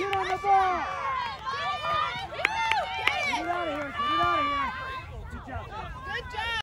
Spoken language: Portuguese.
Get on the ball!